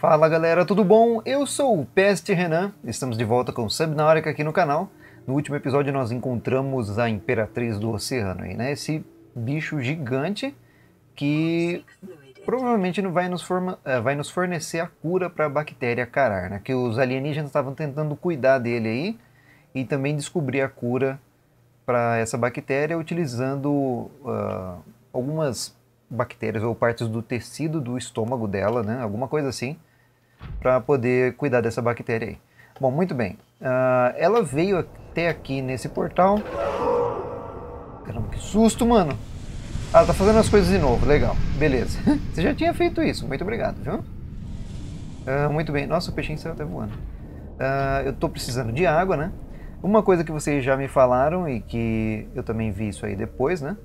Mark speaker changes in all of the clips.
Speaker 1: Fala galera, tudo bom? Eu sou o Peste Renan, estamos de volta com Subnáutica aqui no canal. No último episódio nós encontramos a Imperatriz do Oceano, aí, né? esse bicho gigante que provavelmente vai nos, forma, eh, vai nos fornecer a cura para a bactéria carar, né? que os alienígenas estavam tentando cuidar dele aí e também descobrir a cura para essa bactéria utilizando uh, algumas bactérias ou partes do tecido do estômago dela, né? alguma coisa assim para poder cuidar dessa bactéria aí. Bom, muito bem. Uh, ela veio até aqui nesse portal. Caramba, que susto, mano. Ah, tá fazendo as coisas de novo. Legal. Beleza. Você já tinha feito isso. Muito obrigado, viu? Uh, muito bem. Nossa, o peixinho saiu até voando. Uh, eu tô precisando de água, né? Uma coisa que vocês já me falaram e que eu também vi isso aí depois, né?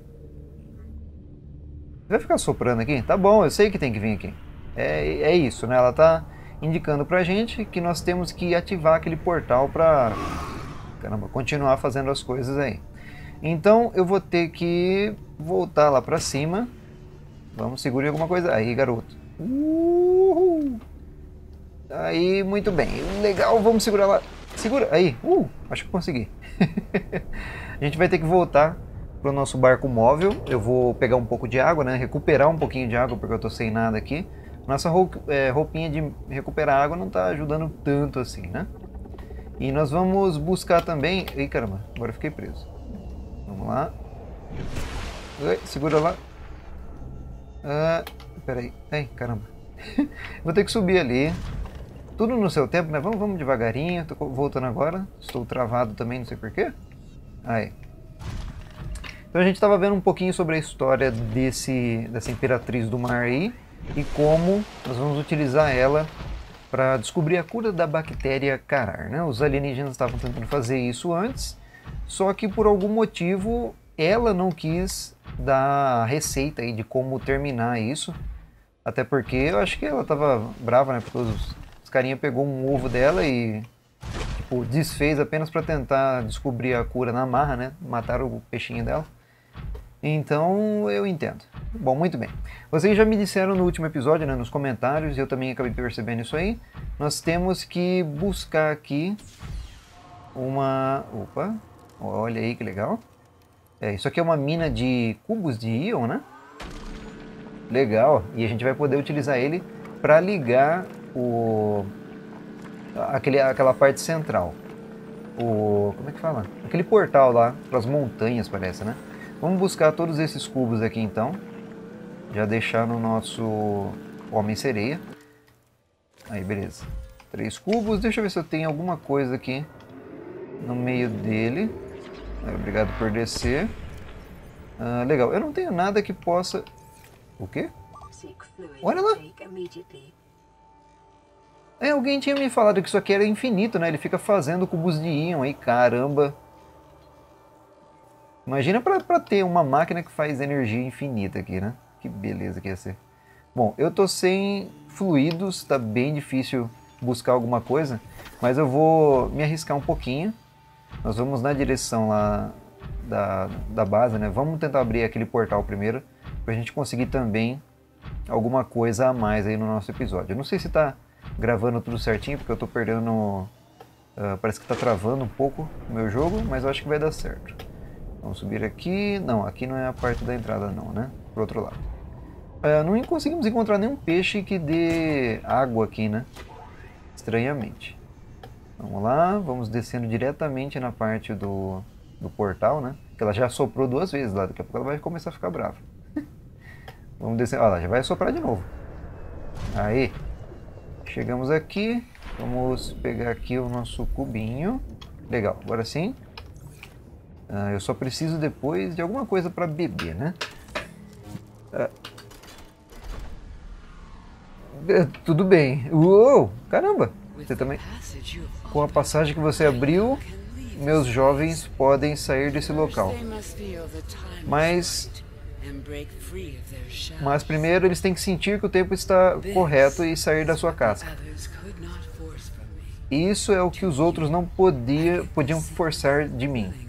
Speaker 1: Vai ficar soprando aqui? Tá bom, eu sei que tem que vir aqui. É, é isso, né? Ela tá indicando para a gente que nós temos que ativar aquele portal para continuar fazendo as coisas aí. Então eu vou ter que voltar lá para cima. Vamos, segure alguma coisa. Aí, garoto. Uhul. Aí, muito bem. Legal, vamos segurar lá. Segura. Aí. Uh, acho que consegui. a gente vai ter que voltar para o nosso barco móvel. Eu vou pegar um pouco de água, né? Recuperar um pouquinho de água porque eu estou sem nada aqui. Nossa é, roupinha de recuperar água não está ajudando tanto assim, né? E nós vamos buscar também... Ih, caramba, agora fiquei preso. Vamos lá. Oi, segura lá. Ah, peraí. Ai, caramba. Vou ter que subir ali. Tudo no seu tempo, né? Vamos, vamos devagarinho. Tô voltando agora. Estou travado também, não sei porquê. Aí. Então a gente estava vendo um pouquinho sobre a história desse, dessa Imperatriz do Mar aí e como nós vamos utilizar ela para descobrir a cura da bactéria carar. Né? Os alienígenas estavam tentando fazer isso antes, só que por algum motivo ela não quis dar a receita aí de como terminar isso. Até porque eu acho que ela estava brava, né? Porque os, os carinha pegou um ovo dela e tipo, desfez apenas para tentar descobrir a cura na marra, né? Mataram o peixinho dela. Então eu entendo. Bom, muito bem. Vocês já me disseram no último episódio, né, nos comentários, e eu também acabei percebendo isso aí. Nós temos que buscar aqui uma. Opa! Olha aí que legal. É, isso aqui é uma mina de cubos de íon, né? Legal. E a gente vai poder utilizar ele para ligar o aquele, aquela parte central. O como é que fala? Aquele portal lá para as montanhas, parece, né? Vamos buscar todos esses cubos aqui então. Já deixar no nosso Homem-Sereia. Aí, beleza. Três cubos. Deixa eu ver se eu tenho alguma coisa aqui no meio dele. Obrigado por descer. Ah, legal. Eu não tenho nada que possa... O quê? Olha lá. É, alguém tinha me falado que isso aqui era infinito, né? Ele fica fazendo cubos de íon aí. Caramba. Imagina para ter uma máquina que faz energia infinita aqui, né? Que beleza que ia ser. Bom, eu tô sem fluidos, tá bem difícil buscar alguma coisa, mas eu vou me arriscar um pouquinho. Nós vamos na direção lá da, da base, né? Vamos tentar abrir aquele portal primeiro, para a gente conseguir também alguma coisa a mais aí no nosso episódio. Eu não sei se está gravando tudo certinho, porque eu estou perdendo... Uh, parece que está travando um pouco o meu jogo, mas eu acho que vai dar certo. Vamos subir aqui. Não, aqui não é a parte da entrada não, né? Por outro lado. É, não conseguimos encontrar nenhum peixe que dê água aqui, né? Estranhamente. Vamos lá, vamos descendo diretamente na parte do, do portal, né? Que ela já soprou duas vezes lá, daqui a pouco ela vai começar a ficar brava. vamos descer, olha lá, já vai soprar de novo. Aí, chegamos aqui, vamos pegar aqui o nosso cubinho. Legal, agora sim. Uh, eu só preciso depois de alguma coisa para beber, né? Uh, tudo bem. Uou! Caramba! Você também. Com a passagem que você abriu, meus jovens podem sair desse local. Mas. Mas primeiro eles têm que sentir que o tempo está correto e sair da sua casa. Isso é o que os outros não podia, podiam forçar de mim.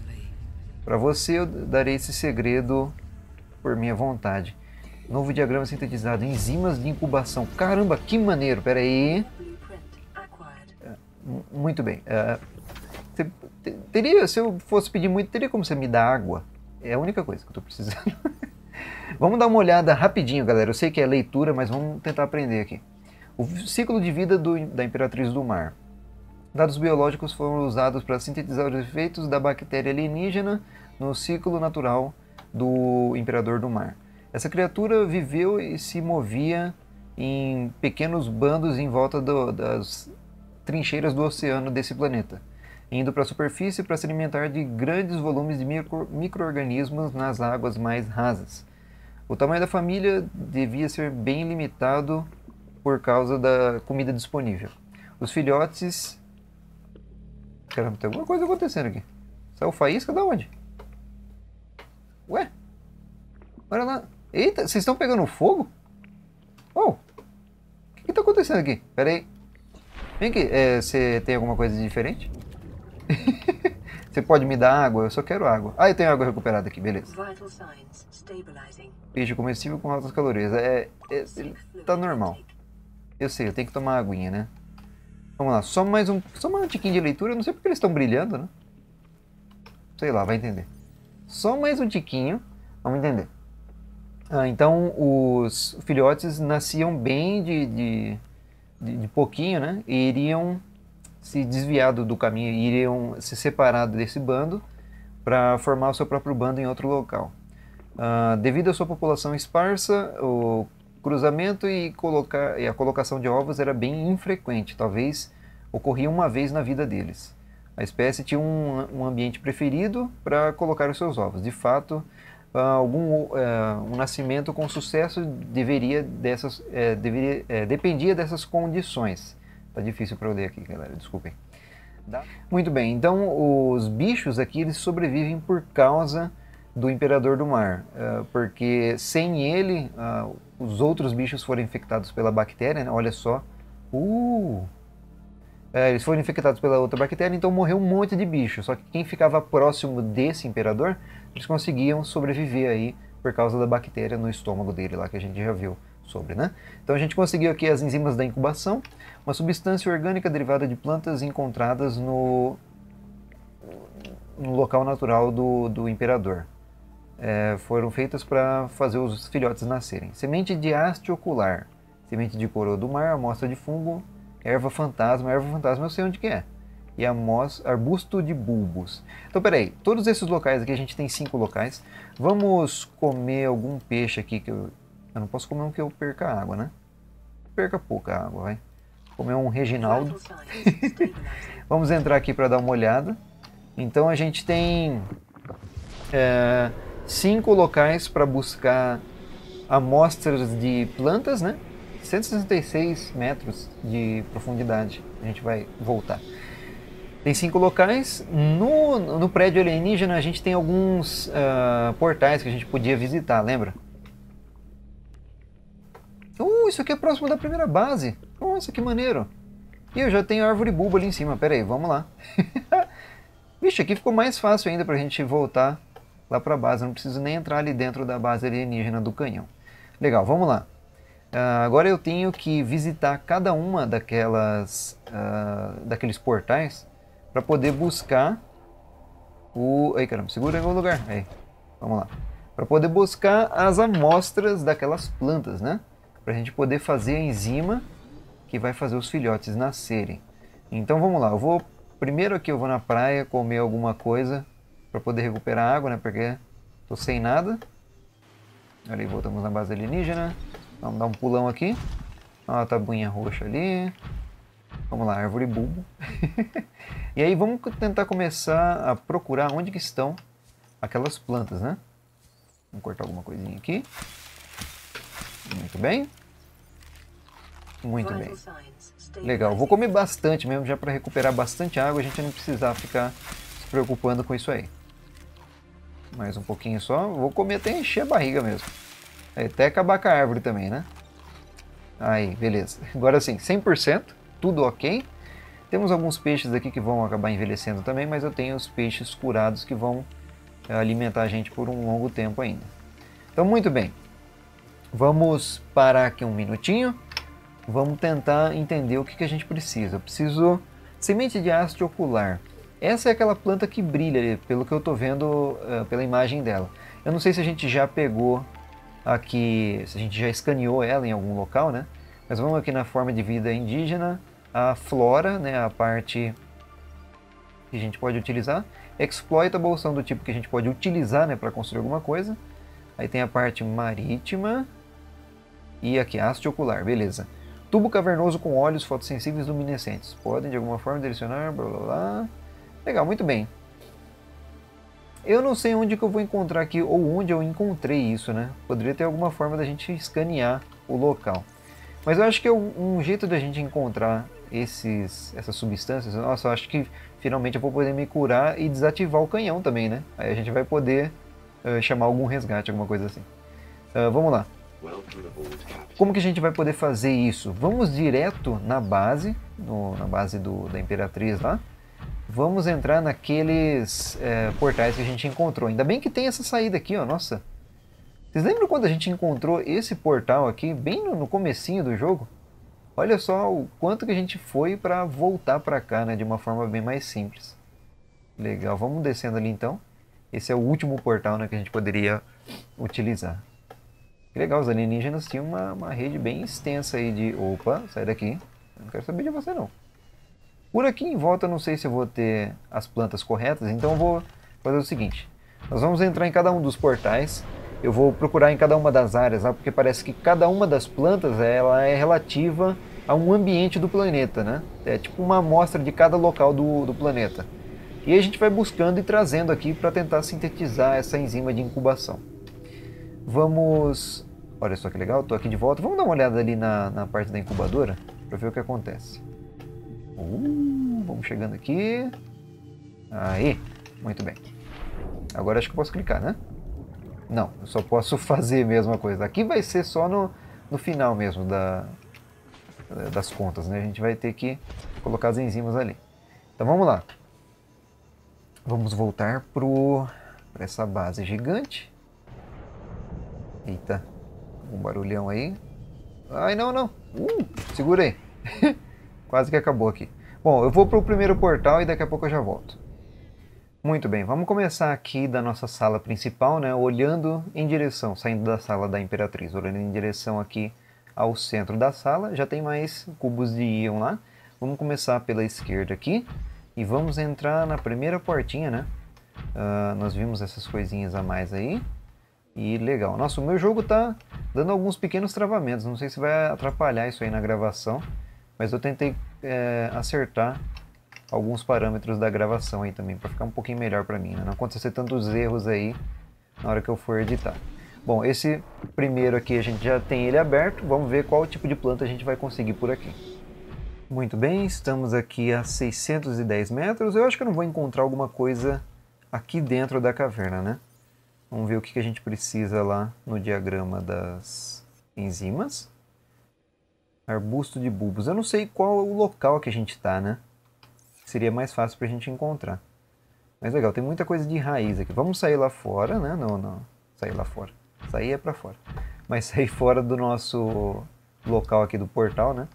Speaker 1: Para você eu darei esse segredo por minha vontade. Novo diagrama sintetizado. Enzimas de incubação. Caramba, que maneiro. Pera aí. Muito bem. Uh, teria, se eu fosse pedir muito, teria como você me dar água? É a única coisa que eu estou precisando. vamos dar uma olhada rapidinho, galera. Eu sei que é leitura, mas vamos tentar aprender aqui. O ciclo de vida do, da Imperatriz do Mar. Dados biológicos foram usados para sintetizar os efeitos da bactéria alienígena no ciclo natural do Imperador do Mar. Essa criatura viveu e se movia em pequenos bandos em volta do, das trincheiras do oceano desse planeta, indo para a superfície para se alimentar de grandes volumes de micro-organismos nas águas mais rasas. O tamanho da família devia ser bem limitado por causa da comida disponível. Os filhotes. Caramba, tem alguma coisa acontecendo aqui. Saiu faísca da onde? Ué? Olha lá. Eita, vocês estão pegando fogo? Oh! O que está acontecendo aqui? Pera aí. Vem aqui, é, você tem alguma coisa diferente? você pode me dar água? Eu só quero água. Ah, eu tenho água recuperada aqui, beleza. Peixe comestível com altas calorias. É, é, tá normal. Eu sei, eu tenho que tomar aguinha, né? Vamos lá, só mais um, só mais um tiquinho de leitura. Eu não sei porque eles estão brilhando, né? Sei lá, vai entender. Só mais um tiquinho, vamos entender. Ah, então, os filhotes nasciam bem de, de de, de pouquinho, né? E iriam se desviar do, caminho, iriam se separar desse bando para formar o seu próprio bando em outro local. Uh, devido à sua população esparsa, o cruzamento e, colocar, e a colocação de ovos era bem infrequente, talvez ocorria uma vez na vida deles. A espécie tinha um, um ambiente preferido para colocar os seus ovos. De fato, uh, algum uh, um nascimento com sucesso deveria dessas uh, deveria é, dependia dessas condições. Tá difícil para eu ler aqui, galera. Desculpem. Muito bem. Então os bichos aqui eles sobrevivem por causa do imperador do mar, porque sem ele os outros bichos foram infectados pela bactéria. Né? Olha só. Uh, é, eles foram infectados pela outra bactéria, então morreu um monte de bicho. Só que quem ficava próximo desse imperador eles conseguiam sobreviver aí por causa da bactéria no estômago dele lá que a gente já viu sobre, né? Então a gente conseguiu aqui as enzimas da incubação, uma substância orgânica derivada de plantas encontradas no, no local natural do, do imperador. É, foram feitas para fazer os filhotes nascerem. Semente de haste ocular, semente de coroa do mar, amostra de fungo, erva fantasma. Erva fantasma eu sei onde que é e amos, arbusto de bulbos. Então, peraí, todos esses locais aqui, a gente tem cinco locais. Vamos comer algum peixe aqui que eu... Eu não posso comer um que eu perca água, né? Perca pouca água, vai. Comer um Reginaldo. Vamos entrar aqui para dar uma olhada. Então a gente tem é, cinco locais para buscar amostras de plantas, né? 166 metros de profundidade. A gente vai voltar. Tem cinco locais. No, no prédio alienígena a gente tem alguns uh, portais que a gente podia visitar, lembra? Uh, isso aqui é próximo da primeira base. Nossa, que maneiro. E eu já tenho árvore bulbo ali em cima. Pera aí, vamos lá. Vixe, aqui ficou mais fácil ainda pra gente voltar lá pra base. Eu não preciso nem entrar ali dentro da base alienígena do canhão. Legal, vamos lá. Uh, agora eu tenho que visitar cada uma daquelas, uh, daqueles portais para poder buscar o... Aí, caramba, segura em algum lugar. Aí, vamos lá. Para poder buscar as amostras daquelas plantas, né? Para a gente poder fazer a enzima que vai fazer os filhotes nascerem. Então vamos lá, eu vou... Primeiro aqui eu vou na praia comer alguma coisa para poder recuperar água, né? Porque tô sem nada. Ali voltamos na base alienígena. Vamos dar um pulão aqui. Ó, a tabuinha roxa ali. Vamos lá, árvore bulbo. e aí vamos tentar começar a procurar onde que estão aquelas plantas, né? Vamos cortar alguma coisinha aqui. Muito bem. Muito bem. Legal, vou comer bastante mesmo, já para recuperar bastante água, a gente não precisar ficar se preocupando com isso aí. Mais um pouquinho só, vou comer até encher a barriga mesmo. Até acabar com a árvore também, né? Aí, beleza. Agora sim, 100% tudo ok. Temos alguns peixes aqui que vão acabar envelhecendo também, mas eu tenho os peixes curados que vão eh, alimentar a gente por um longo tempo ainda. Então, muito bem. Vamos parar aqui um minutinho. Vamos tentar entender o que, que a gente precisa. Eu preciso semente de haste ocular. Essa é aquela planta que brilha, pelo que eu estou vendo uh, pela imagem dela. Eu não sei se a gente já pegou aqui, se a gente já escaneou ela em algum local, né? Mas vamos aqui na forma de vida indígena, a flora, né, a parte que a gente pode utilizar. Exploitable são do tipo que a gente pode utilizar né, para construir alguma coisa. Aí tem a parte marítima e aqui haste ocular, beleza. Tubo cavernoso com olhos fotossensíveis luminescentes. Podem de alguma forma direcionar, blá blá blá. Legal, muito bem. Eu não sei onde que eu vou encontrar aqui, ou onde eu encontrei isso, né? Poderia ter alguma forma da gente escanear o local. Mas eu acho que é um jeito da gente encontrar esses, essas substâncias, nossa, eu acho que finalmente eu vou poder me curar e desativar o canhão também, né? Aí a gente vai poder uh, chamar algum resgate, alguma coisa assim. Uh, vamos lá. Como que a gente vai poder fazer isso? Vamos direto na base, no, na base do, da Imperatriz lá, vamos entrar naqueles é, portais que a gente encontrou. Ainda bem que tem essa saída aqui, ó. Nossa. Vocês lembram quando a gente encontrou esse portal aqui, bem no, no comecinho do jogo? Olha só o quanto que a gente foi para voltar para cá, né, de uma forma bem mais simples. Legal, vamos descendo ali então. Esse é o último portal né, que a gente poderia utilizar. Legal, os alienígenas tinham uma, uma rede bem extensa aí de... Opa, sai daqui. não quero saber de você não. Por aqui em volta eu não sei se eu vou ter as plantas corretas, então eu vou fazer o seguinte. Nós vamos entrar em cada um dos portais, eu vou procurar em cada uma das áreas, lá, porque parece que cada uma das plantas ela é relativa a um ambiente do planeta, né? É tipo uma amostra de cada local do, do planeta. E a gente vai buscando e trazendo aqui para tentar sintetizar essa enzima de incubação. Vamos... Olha só que legal, estou aqui de volta. Vamos dar uma olhada ali na, na parte da incubadora para ver o que acontece. Uh, vamos chegando aqui. Aí, muito bem. Agora acho que eu posso clicar, né? Não, eu só posso fazer a mesma coisa. Aqui vai ser só no, no final mesmo da, das contas, né? A gente vai ter que colocar as enzimas ali. Então vamos lá. Vamos voltar para essa base gigante. Eita, um barulhão aí. Ai, não, não. Uh, segurei. Quase que acabou aqui. Bom, eu vou para o primeiro portal e daqui a pouco eu já volto. Muito bem, vamos começar aqui da nossa sala principal, né, olhando em direção, saindo da sala da Imperatriz, olhando em direção aqui ao centro da sala. Já tem mais cubos de íon lá. Vamos começar pela esquerda aqui e vamos entrar na primeira portinha, né? Uh, nós vimos essas coisinhas a mais aí. E legal. Nossa, o meu jogo tá dando alguns pequenos travamentos. Não sei se vai atrapalhar isso aí na gravação. Mas eu tentei é, acertar alguns parâmetros da gravação aí também, para ficar um pouquinho melhor para mim, né? não acontecer tantos erros aí na hora que eu for editar. Bom, esse primeiro aqui a gente já tem ele aberto, vamos ver qual tipo de planta a gente vai conseguir por aqui. Muito bem, estamos aqui a 610 metros, eu acho que eu não vou encontrar alguma coisa aqui dentro da caverna, né? Vamos ver o que a gente precisa lá no diagrama das enzimas. Arbusto de bulbos. Eu não sei qual é o local que a gente está, né? Seria mais fácil para a gente encontrar. Mas legal, tem muita coisa de raiz aqui. Vamos sair lá fora, né? Não, não. Sair lá fora. Sair é para fora. Mas sair fora do nosso local aqui do portal, né?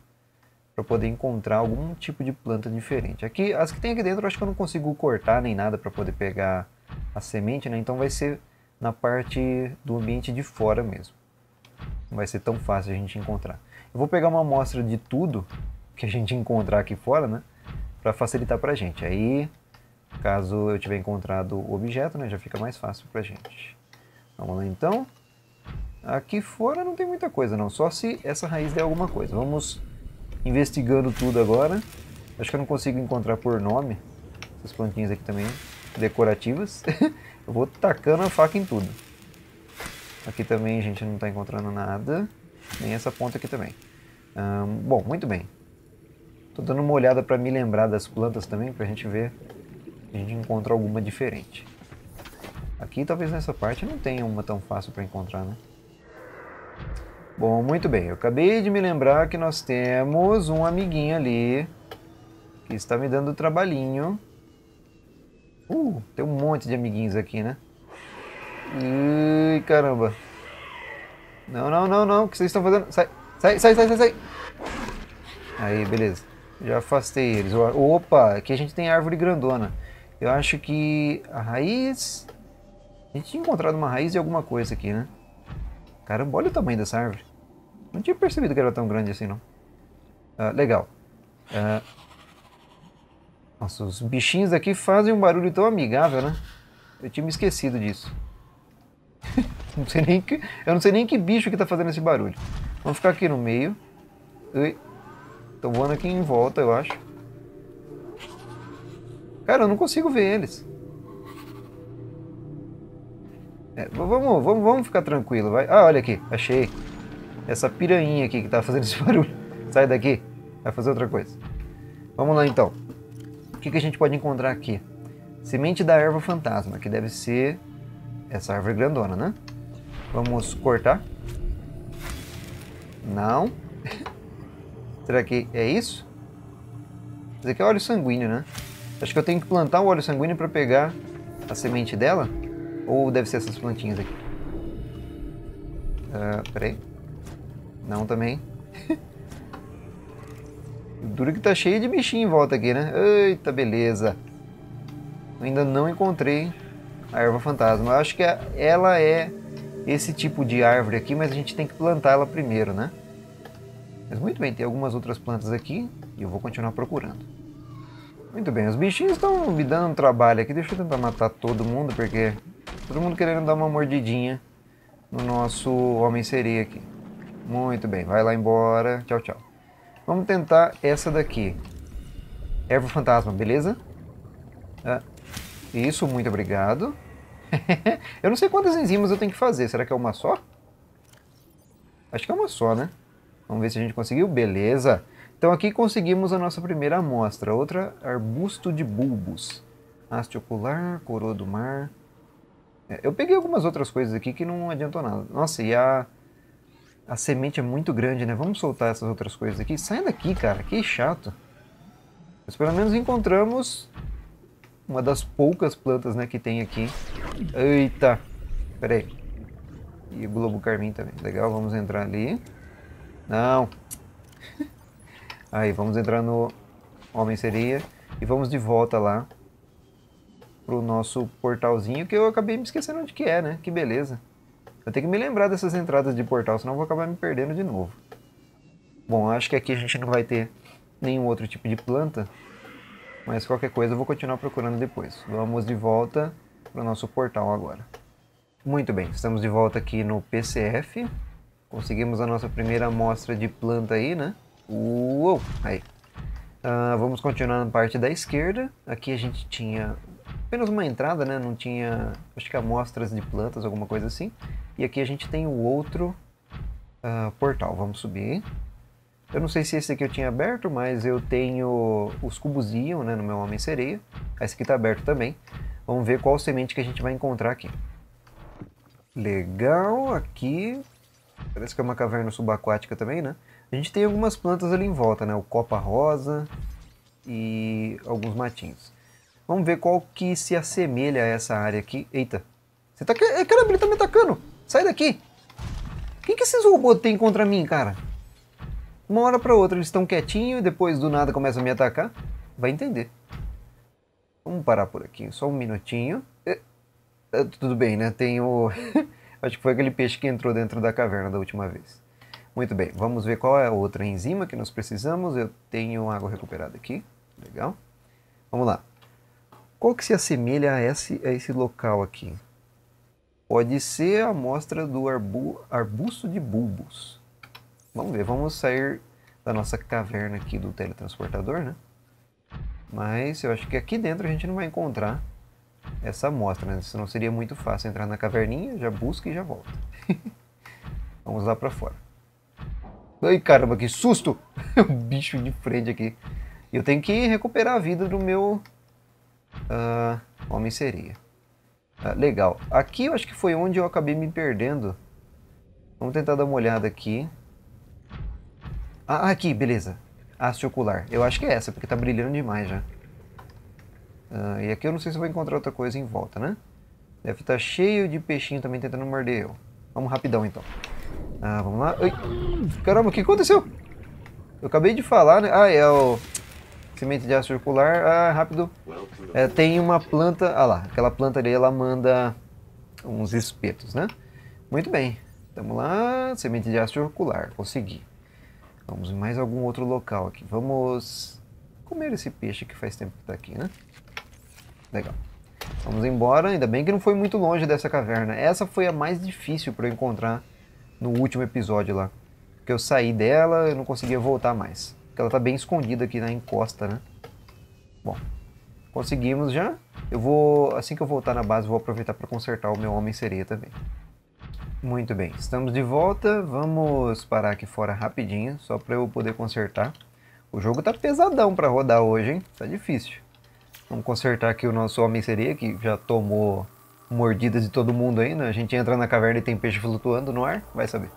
Speaker 1: Para poder encontrar algum tipo de planta diferente. Aqui, as que tem aqui dentro, eu acho que eu não consigo cortar nem nada para poder pegar a semente, né? Então vai ser na parte do ambiente de fora mesmo. Não vai ser tão fácil a gente encontrar. Eu vou pegar uma amostra de tudo que a gente encontrar aqui fora, né? Para facilitar para a gente. Aí, caso eu tiver encontrado o objeto, né? Já fica mais fácil para a gente. Vamos lá então. Aqui fora não tem muita coisa não, só se essa raiz der alguma coisa. Vamos investigando tudo agora. Acho que eu não consigo encontrar por nome. Essas plantinhas aqui também, decorativas. eu vou tacando a faca em tudo. Aqui também a gente não está encontrando nada nem essa ponta aqui também. bom, muito bem. Estou dando uma olhada para me lembrar das plantas também, para a gente ver se a gente encontra alguma diferente. Aqui talvez nessa parte não tenha uma tão fácil para encontrar, né? Bom, muito bem. Eu acabei de me lembrar que nós temos um amiguinho ali que está me dando trabalhinho. Uh, tem um monte de amiguinhos aqui, né? Ui, caramba. Não, não, não, não. O que vocês estão fazendo? Sai, sai, sai, sai, sai. Aí, beleza. Já afastei eles. Opa, aqui a gente tem árvore grandona. Eu acho que a raiz... A gente tinha encontrado uma raiz de alguma coisa aqui, né? Caramba, olha o tamanho dessa árvore. Não tinha percebido que era tão grande assim, não. Ah, legal. Ah, nossa, os bichinhos aqui fazem um barulho tão amigável, né? Eu tinha me esquecido disso. não sei nem que, eu não sei nem que bicho que tá fazendo esse barulho. Vamos ficar aqui no meio. Ui. Tô voando aqui em volta, eu acho. Cara, eu não consigo ver eles. É, vamos, vamos, vamos ficar tranquilo, vai. Ah, olha aqui, achei. Essa piranha aqui que tá fazendo esse barulho. Sai daqui, vai fazer outra coisa. Vamos lá então. O que, que a gente pode encontrar aqui? Semente da erva fantasma, que deve ser essa árvore grandona, né? Vamos cortar. Não. Será que é isso? Isso aqui é óleo sanguíneo, né? Acho que eu tenho que plantar o óleo sanguíneo para pegar a semente dela. Ou deve ser essas plantinhas aqui? Uh, peraí. Não também. Duro que tá cheio de bichinho em volta aqui, né? Eita, beleza. Ainda não encontrei a erva fantasma. Eu acho que ela é esse tipo de árvore aqui, mas a gente tem que plantar ela primeiro, né? Mas muito bem, tem algumas outras plantas aqui e eu vou continuar procurando. Muito bem, os bichinhos estão me dando trabalho aqui. Deixa eu tentar matar todo mundo, porque todo mundo querendo dar uma mordidinha no nosso Homem-Sereia aqui. Muito bem, vai lá embora. Tchau, tchau. Vamos tentar essa daqui. Erva fantasma, beleza? Ah, isso, muito obrigado. eu não sei quantas enzimas eu tenho que fazer. Será que é uma só? Acho que é uma só, né? Vamos ver se a gente conseguiu. Beleza. Então aqui conseguimos a nossa primeira amostra. Outra, arbusto de bulbos. Haste ocular, coroa do mar. É, eu peguei algumas outras coisas aqui que não adiantou nada. Nossa, e a, a semente é muito grande, né? Vamos soltar essas outras coisas aqui. Sai daqui, cara. Que chato. Mas pelo menos encontramos uma das poucas plantas né, que tem aqui. Eita! Pera aí. E o globo carmim também. Legal, vamos entrar ali. Não! Aí, vamos entrar no Homem-Sereia e vamos de volta lá pro nosso portalzinho, que eu acabei me esquecendo onde que é, né? Que beleza. Eu tenho que me lembrar dessas entradas de portal, senão eu vou acabar me perdendo de novo. Bom, acho que aqui a gente não vai ter nenhum outro tipo de planta, mas qualquer coisa eu vou continuar procurando depois. Vamos de volta para o nosso portal agora. Muito bem, estamos de volta aqui no PCF. Conseguimos a nossa primeira amostra de planta aí, né? Uou! Aí. Uh, vamos continuar na parte da esquerda. Aqui a gente tinha apenas uma entrada, né? Não tinha, acho que amostras de plantas, alguma coisa assim. E aqui a gente tem o outro uh, portal. Vamos subir. Eu não sei se esse aqui eu tinha aberto, mas eu tenho os cubos Ion né, no meu Homem-Sereia. Esse aqui está aberto também. Vamos ver qual semente que a gente vai encontrar aqui. Legal, aqui parece que é uma caverna subaquática também, né? A gente tem algumas plantas ali em volta, né? O copa rosa e alguns matinhos. Vamos ver qual que se assemelha a essa área aqui. Eita, você tá... Caramba, ele tá me atacando! Sai daqui! O que, que esses robôs têm contra mim, cara? Uma hora para outra eles estão quietinhos e depois do nada começam a me atacar. Vai entender. Vamos parar por aqui, só um minutinho. É, é, tudo bem, né? Tem o... Acho que foi aquele peixe que entrou dentro da caverna da última vez. Muito bem, vamos ver qual é a outra enzima que nós precisamos. Eu tenho água recuperada aqui. Legal. Vamos lá. Qual que se assemelha a esse, a esse local aqui? Pode ser a amostra do arbu, arbusto de bulbos. Vamos ver, vamos sair da nossa caverna aqui do teletransportador, né? Mas eu acho que aqui dentro a gente não vai encontrar essa amostra, né? Senão seria muito fácil entrar na caverninha, já busca e já volta. vamos lá pra fora. Ai caramba, que susto! o bicho de frente aqui. Eu tenho que recuperar a vida do meu uh, Homem-Seria. Uh, ah, legal. Aqui eu acho que foi onde eu acabei me perdendo. Vamos tentar dar uma olhada aqui. Ah, aqui, beleza. Haste ocular. Eu acho que é essa, porque tá brilhando demais já. Uh, e aqui eu não sei se eu vou encontrar outra coisa em volta, né? Deve estar tá cheio de peixinho também tentando morder eu. Vamos rapidão então. Ah, vamos lá. Ai, caramba, o que aconteceu? Eu acabei de falar, né? Ah, é o semente de aço circular. Ah, rápido. É, tem uma planta... Ah lá, aquela planta ali, ela manda uns espetos, né? Muito bem. Vamos lá, semente de aço circular. Consegui. Vamos em mais algum outro local aqui. Vamos comer esse peixe que faz tempo que está aqui, né? Legal. Vamos embora. Ainda bem que não foi muito longe dessa caverna. Essa foi a mais difícil para eu encontrar no último episódio lá. Porque eu saí dela e não conseguia voltar mais. Porque ela está bem escondida aqui na encosta, né? Bom, conseguimos já. Eu vou, assim que eu voltar na base, vou aproveitar para consertar o meu Homem-Sereia também. Muito bem, estamos de volta. Vamos parar aqui fora rapidinho, só para eu poder consertar. O jogo tá pesadão para rodar hoje, hein? Tá difícil. Vamos consertar aqui o nosso Homem-Sereia, que já tomou mordidas de todo mundo aí, né? A gente entra na caverna e tem peixe flutuando no ar, vai saber.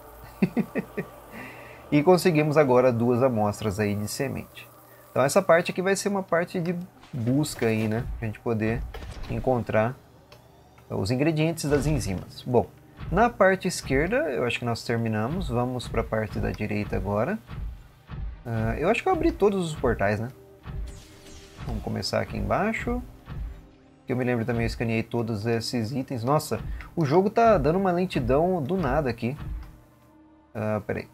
Speaker 1: e conseguimos agora duas amostras aí de semente. Então essa parte aqui vai ser uma parte de busca aí, né? Pra gente poder encontrar os ingredientes das enzimas. Bom, na parte esquerda, eu acho que nós terminamos. Vamos para a parte da direita agora. Uh, eu acho que eu abri todos os portais, né? Vamos começar aqui embaixo. Eu me lembro também, eu escaneei todos esses itens. Nossa, o jogo tá dando uma lentidão do nada aqui. Uh, peraí.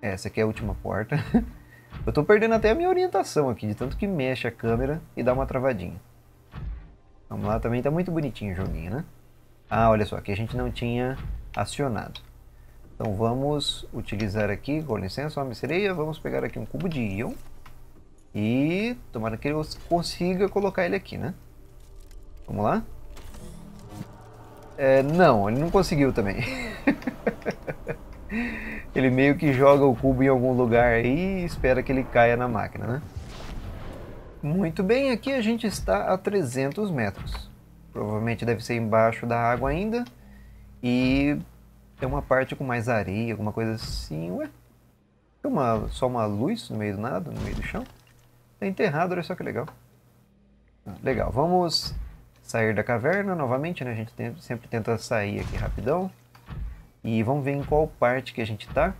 Speaker 1: Essa aqui é a última porta. eu tô perdendo até a minha orientação aqui, de tanto que mexe a câmera e dá uma travadinha. Vamos lá, também tá muito bonitinho o joguinho, né? Ah, olha só, aqui a gente não tinha acionado. Então vamos utilizar aqui, com licença, uma sereia, vamos pegar aqui um cubo de íon. E tomara que eu consiga colocar ele aqui, né? Vamos lá? É, não, ele não conseguiu também. ele meio que joga o cubo em algum lugar aí e espera que ele caia na máquina, né? Muito bem, aqui a gente está a 300 metros. Provavelmente deve ser embaixo da água ainda. E tem uma parte com mais areia, alguma coisa assim. Ué? Tem uma, só uma luz no meio do nada, no meio do chão? Tá enterrado, olha só que legal. Ah, legal, vamos sair da caverna novamente, né? A gente tem, sempre tenta sair aqui rapidão. E vamos ver em qual parte que a gente tá.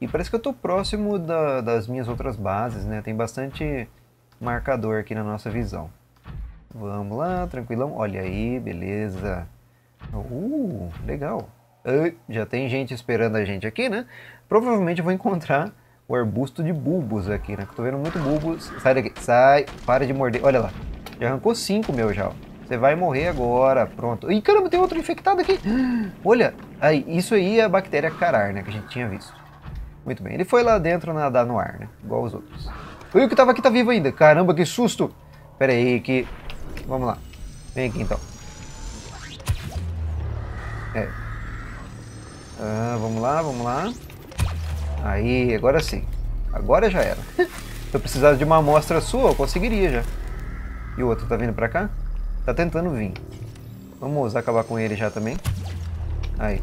Speaker 1: E parece que eu tô próximo da, das minhas outras bases, né? Tem bastante marcador aqui na nossa visão. Vamos lá, tranquilão. Olha aí, beleza. Uh, legal. Já tem gente esperando a gente aqui, né? Provavelmente eu vou encontrar o arbusto de bulbos aqui, né? Tô vendo muito bulbos. Sai daqui, sai, para de morder. Olha lá, já arrancou cinco meu já. Você vai morrer agora, pronto. Ih, caramba, tem outro infectado aqui. Olha, aí, isso aí é a bactéria carar, né? Que a gente tinha visto. Muito bem, ele foi lá dentro nadar no ar, né? Igual os outros. O que tava aqui tá vivo ainda. Caramba, que susto. Pera aí, que Vamos lá. Vem aqui então. É. Ah, vamos lá, vamos lá. Aí, agora sim. Agora já era. Se eu precisasse de uma amostra sua, eu conseguiria já. E o outro tá vindo pra cá? Tá tentando vir. Vamos acabar com ele já também. Aí.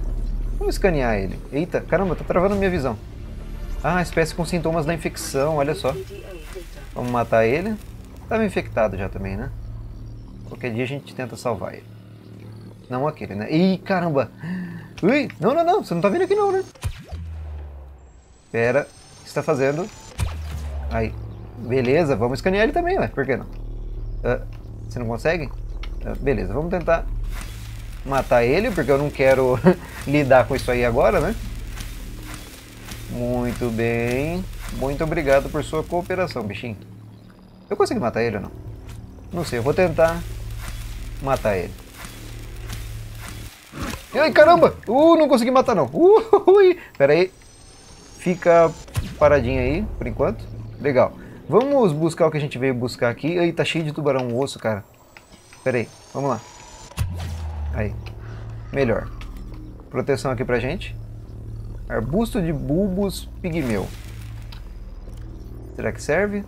Speaker 1: Vamos escanear ele. Eita, caramba, tá travando minha visão. Ah, espécie com sintomas da infecção, olha só. Vamos matar ele. Tava infectado já também, né? Qualquer dia a gente tenta salvar ele. Não aquele, né? Ih, caramba! Ui, não, não, não, você não tá vindo aqui não, né? Pera, o que você tá fazendo? Aí, beleza, vamos escanear ele também, ué, por que não? Uh, você não consegue? Uh, beleza, vamos tentar matar ele, porque eu não quero lidar com isso aí agora, né? Muito bem. Muito obrigado por sua cooperação, bichinho. Eu consegui matar ele ou não? Não sei, eu vou tentar matar ele. Ai, caramba! Uh, não consegui matar não. Uh, ui. Pera aí. Fica paradinho aí, por enquanto. Legal. Vamos buscar o que a gente veio buscar aqui. Aí, tá cheio de tubarão osso, cara. Pera aí, vamos lá. Aí. Melhor. Proteção aqui pra gente. Arbusto de bulbos pigmeu. Será que serve?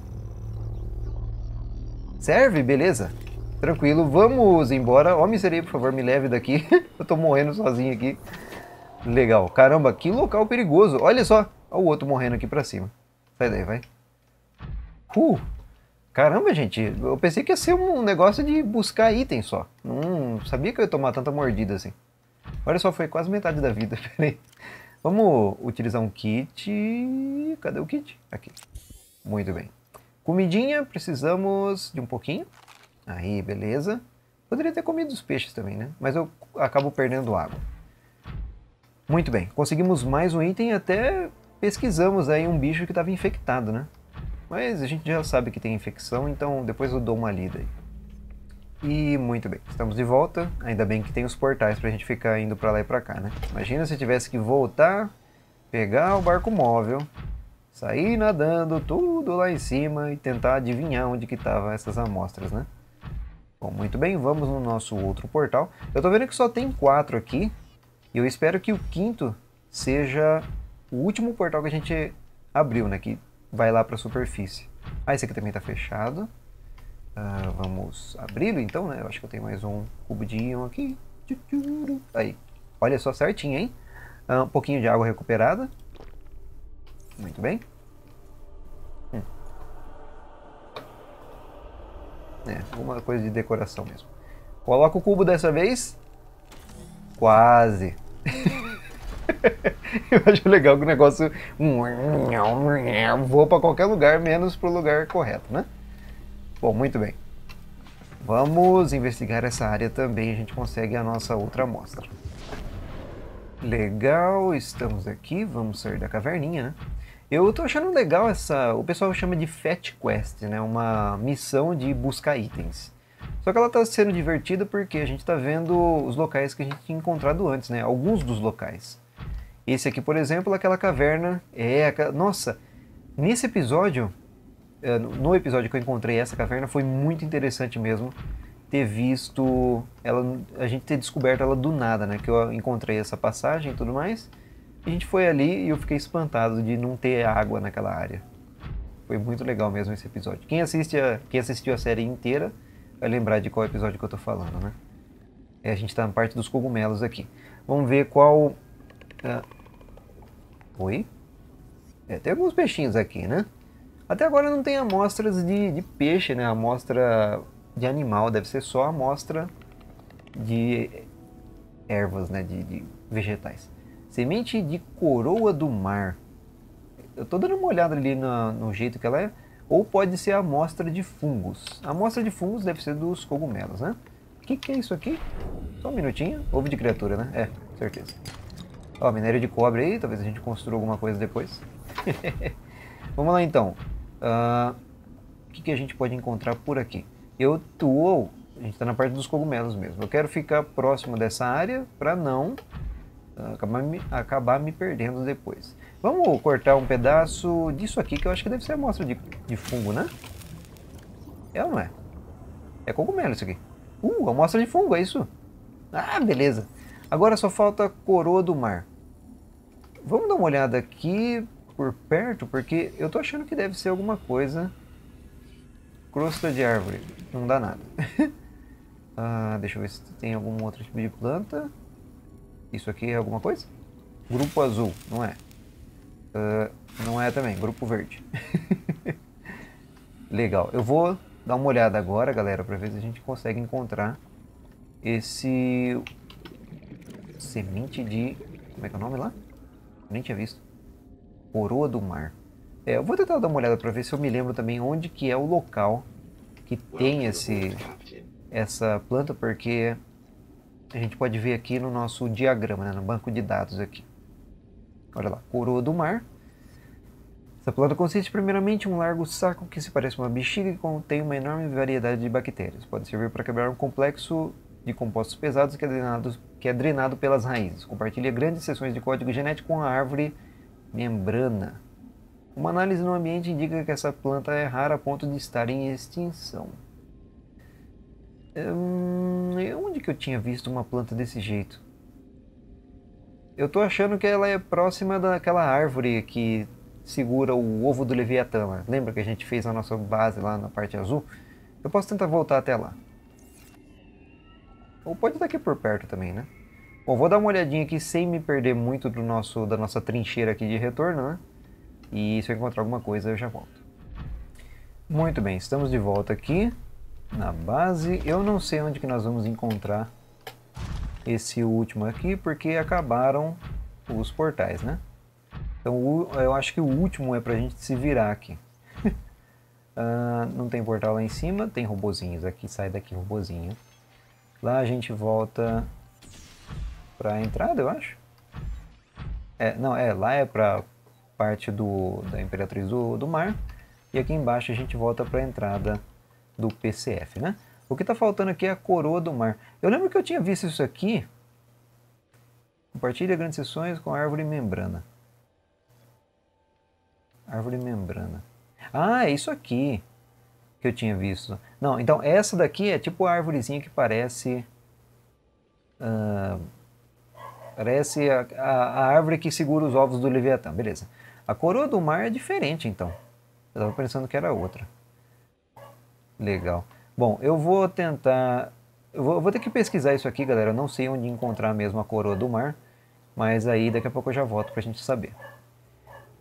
Speaker 1: Serve? Beleza. Tranquilo, vamos embora. Ó, miseria, por favor, me leve daqui. Eu tô morrendo sozinho aqui. Legal. Caramba, que local perigoso. Olha só. Olha o outro morrendo aqui pra cima. Sai daí, vai. Uh, caramba, gente. Eu pensei que ia ser um negócio de buscar item só. Não sabia que eu ia tomar tanta mordida assim. Olha só, foi quase metade da vida. Peraí. Vamos utilizar um kit. Cadê o kit? Aqui. Muito bem. Comidinha, precisamos de um pouquinho. Aí, beleza. Poderia ter comido os peixes também, né? Mas eu acabo perdendo água. Muito bem, conseguimos mais um item até pesquisamos aí um bicho que estava infectado, né? Mas a gente já sabe que tem infecção, então depois eu dou uma lida aí. E muito bem, estamos de volta. Ainda bem que tem os portais para a gente ficar indo para lá e para cá, né? Imagina se tivesse que voltar, pegar o barco móvel, sair nadando tudo lá em cima e tentar adivinhar onde que estavam essas amostras, né? Bom, muito bem, vamos no nosso outro portal. Eu tô vendo que só tem quatro aqui, e eu espero que o quinto seja o último portal que a gente abriu, né? Que vai lá para a superfície. Ah, esse aqui também está fechado. Uh, vamos abri-lo então, né? Eu acho que eu tenho mais um cubo de íon aqui. Aí. Olha só certinho, hein? Uh, um pouquinho de água recuperada. Muito bem. É, uma coisa de decoração mesmo. Coloca o cubo dessa vez. Quase. Eu acho legal que o negócio voa para qualquer lugar, menos para o lugar correto, né? Bom, muito bem. Vamos investigar essa área também, a gente consegue a nossa outra amostra. Legal, estamos aqui, vamos sair da caverninha, né? Eu tô achando legal essa, o pessoal chama de Fat Quest, né? Uma missão de buscar itens. Só que ela está sendo divertida porque a gente está vendo os locais que a gente tinha encontrado antes, né? Alguns dos locais. Esse aqui, por exemplo, aquela caverna é... Nossa, nesse episódio é, no episódio que eu encontrei essa caverna foi muito interessante mesmo ter visto ela, a gente ter descoberto ela do nada, né? Que eu encontrei essa passagem e tudo mais. A gente foi ali e eu fiquei espantado de não ter água naquela área. Foi muito legal mesmo esse episódio. Quem, assiste a, quem assistiu a série inteira vai lembrar de qual episódio que eu tô falando, né? É, a gente tá na parte dos cogumelos aqui. Vamos ver qual... Uh... Oi? É, tem alguns peixinhos aqui, né? Até agora não tem amostras de, de peixe, né? Amostra de animal, deve ser só amostra de ervas, né? De, de vegetais. Semente de coroa do mar. Eu tô dando uma olhada ali no, no jeito que ela é. Ou pode ser amostra de fungos. A amostra de fungos deve ser dos cogumelos, né? O que, que é isso aqui? Só um minutinho. Ovo de criatura, né? É, certeza. Ó, minério de cobre aí. Talvez a gente construa alguma coisa depois. Vamos lá então. Uh, o que, que, a gente pode encontrar por aqui? Eu tô, a gente está na parte dos cogumelos mesmo. Eu quero ficar próximo dessa área para não acabar, me, acabar me perdendo depois. Vamos cortar um pedaço disso aqui que eu acho que deve ser amostra de, de fungo, né? É ou não é? É cogumelo isso aqui. Uh, amostra de fungo, é isso? Ah, beleza. Agora só falta coroa do mar. Vamos dar uma olhada aqui por perto, porque eu tô achando que deve ser alguma coisa. Crosta de árvore, não dá nada. ah, deixa eu ver se tem algum outro tipo de planta. Isso aqui é alguma coisa? Grupo azul, não é? Uh, não é também, grupo verde. Legal, eu vou dar uma olhada agora, galera, para ver se a gente consegue encontrar esse semente de... como é que é o nome lá? nem tinha visto. Coroa do Mar. É, eu vou tentar dar uma olhada para ver se eu me lembro também onde que é o local que tem esse, essa planta, porque a gente pode ver aqui no nosso diagrama, né, no banco de dados aqui. Olha lá, coroa do mar. Essa planta consiste primeiramente em um largo saco que se parece uma bexiga e contém uma enorme variedade de bactérias. Pode servir para quebrar um complexo de compostos pesados que é drenado, que é drenado pelas raízes. Compartilha grandes seções de código genético com a árvore membrana. Uma análise no ambiente indica que essa planta é rara a ponto de estar em extinção. Hum, onde que eu tinha visto uma planta desse jeito? Eu tô achando que ela é próxima daquela árvore que segura o ovo do Leviatã. Lembra que a gente fez a nossa base lá na parte azul? Eu posso tentar voltar até lá. Ou pode estar aqui por perto também, né? Bom, vou dar uma olhadinha aqui sem me perder muito do nosso, da nossa trincheira aqui de retorno, né? E se eu encontrar alguma coisa eu já volto. Muito bem, estamos de volta aqui na base. Eu não sei onde que nós vamos encontrar esse último aqui, porque acabaram os portais, né? Então eu acho que o último é pra gente se virar aqui. uh, não tem portal lá em cima, tem robozinhos aqui, sai daqui robozinho. Lá a gente volta pra entrada, eu acho. É, não, é, lá é pra parte do, da Imperatriz do, do Mar. E aqui embaixo a gente volta pra entrada do PCF, né? O que está faltando aqui é a coroa do mar. Eu lembro que eu tinha visto isso aqui. Compartilha grandes sessões com árvore membrana. Árvore membrana. Ah, é isso aqui que eu tinha visto. Não, então essa daqui é tipo a árvorezinha que parece... Uh, parece a, a, a, árvore que segura os ovos do Leviatã. Beleza. A coroa do mar é diferente, então. Eu estava pensando que era outra. Legal. Bom, eu vou tentar... Eu vou, eu vou ter que pesquisar isso aqui, galera. Eu não sei onde encontrar mesmo a coroa do mar. Mas aí daqui a pouco eu já volto para a gente saber.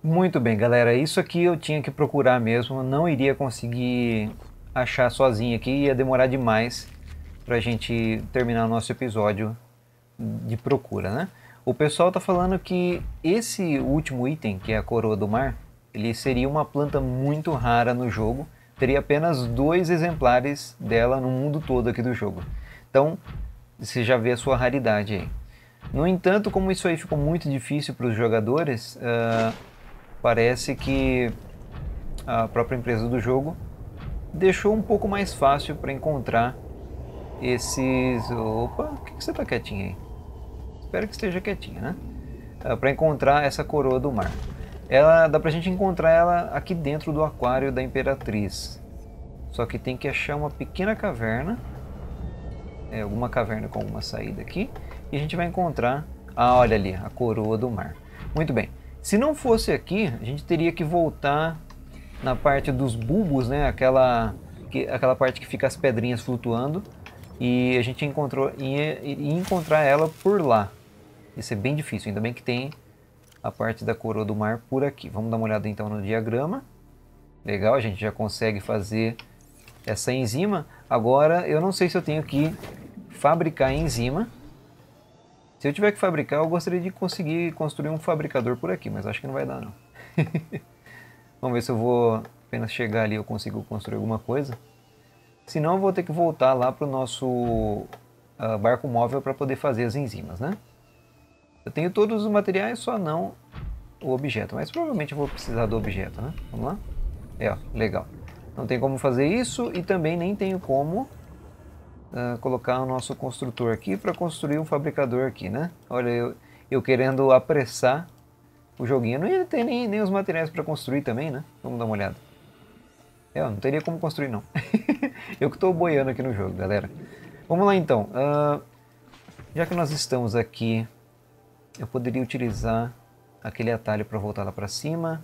Speaker 1: Muito bem, galera. Isso aqui eu tinha que procurar mesmo. Não iria conseguir achar sozinho aqui. Ia demorar demais para a gente terminar o nosso episódio de procura, né? O pessoal está falando que esse último item, que é a coroa do mar, ele seria uma planta muito rara no jogo teria apenas dois exemplares dela no mundo todo aqui do jogo. Então, você já vê a sua raridade aí. No entanto, como isso aí ficou muito difícil para os jogadores, uh, parece que a própria empresa do jogo deixou um pouco mais fácil para encontrar esses... Opa, o que, que você está quietinho aí? Espero que esteja quietinho, né? Uh, para encontrar essa coroa do mar ela dá pra gente encontrar ela aqui dentro do aquário da Imperatriz. Só que tem que achar uma pequena caverna, é, alguma caverna com alguma saída aqui, e a gente vai encontrar, ah, olha ali, a coroa do mar. Muito bem, se não fosse aqui, a gente teria que voltar na parte dos bulbos, né, aquela, que, aquela parte que fica as pedrinhas flutuando, e a gente encontrou, ia encontrar ela por lá. Isso é bem difícil, ainda bem que tem a parte da coroa do mar por aqui. Vamos dar uma olhada então no diagrama. Legal, a gente já consegue fazer essa enzima. Agora, eu não sei se eu tenho que fabricar enzima. Se eu tiver que fabricar, eu gostaria de conseguir construir um fabricador por aqui, mas acho que não vai dar não. Vamos ver se eu vou apenas chegar ali eu consigo construir alguma coisa. Senão eu vou ter que voltar lá para o nosso uh, barco móvel para poder fazer as enzimas, né? Eu tenho todos os materiais, só não o objeto. Mas provavelmente eu vou precisar do objeto, né? Vamos lá? É, ó, legal. Não tem como fazer isso e também nem tenho como uh, colocar o nosso construtor aqui para construir um fabricador aqui, né? Olha, eu, eu querendo apressar o joguinho. Não ia ter nem, nem os materiais para construir também, né? Vamos dar uma olhada. É, não teria como construir não. eu que estou boiando aqui no jogo, galera. Vamos lá então. Uh, já que nós estamos aqui eu poderia utilizar aquele atalho para voltar lá para cima.